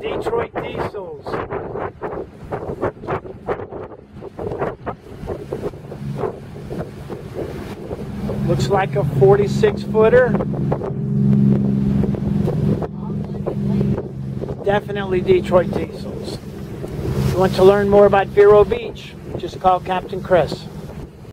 Detroit Diesels. Looks like a 46 footer. Definitely Detroit Diesels. If you want to learn more about Vero Beach, just call Captain Chris.